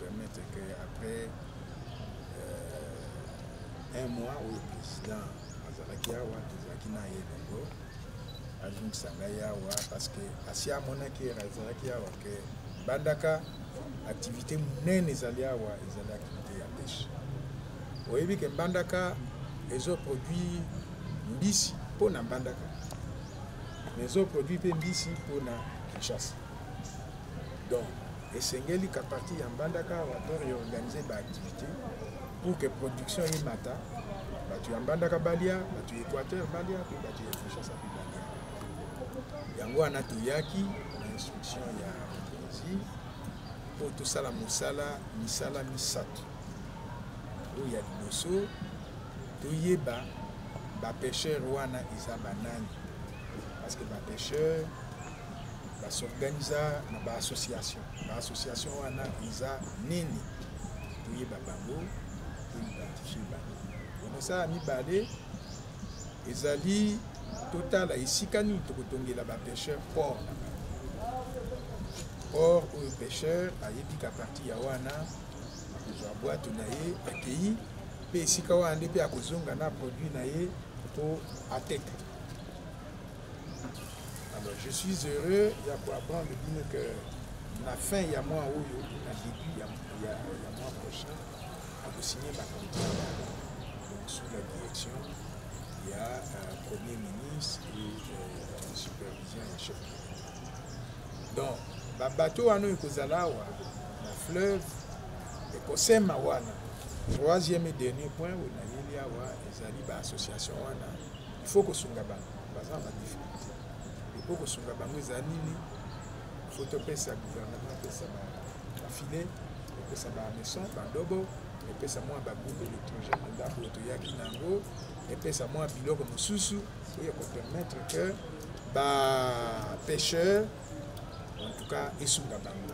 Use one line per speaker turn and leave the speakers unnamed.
permettre que après euh, un mois oyo président azalaki awa tozalaki na ye elongo azongisa ngai awa parce que asi amonaki azalaki awa ke bandaka activité monene ezali awa ezali activité ya peshe oyebi ke mbandaka ezoproduit mbisi mpo na mbandaka mais ezoproduit mpe mbisi mpo na kinshasa donc esengeli ka parti ya mbandaka awa to reorganize baactivité pour que production emata bato ya mbandaka balia bato ya équateur balia mpe bato ya kinshasa mpe balia yango wana toyaki na instruction ya mokonzi mpo tosala mosala misala misato oyo ya liboso toyeba bapêcheur wana eza banani parce que bapêcheur basorganisa na baassociation baassociation wana eza nini toyeba bango toidentifie bango omosala mibale ezali totala esika nini tokotongela bapecheur port na bango port oyo pecheur ayebi ka parti ya wana akozwa bwato na ye akei mpe esika wana nde mpe akozonga na produit na ye mpo ateka Alors je suis heureux ya ko apprendre bino que na fin ya mois oyo na début ya, ya, ya mois prochain akosigne bacontraire donc sous la direction ya euh, premier ministre et euh, supervision ya chef donc babato wana oyo ekozala awa na fleuve ekosema wana troisième et dernier point oyo nayeli awa ezali baassociation wana il faut kosunga bango baza na difficulté epo kosunga bango eza nini faut topesa gouvernement apesa bafilet epesa bamaison bandobo epesa mwa bagroupe électrogène na ndako oyo toyaki na yango epesa mwa biloko mosusu oyo ekopermettre que bapêcheur en tout cas esunga bango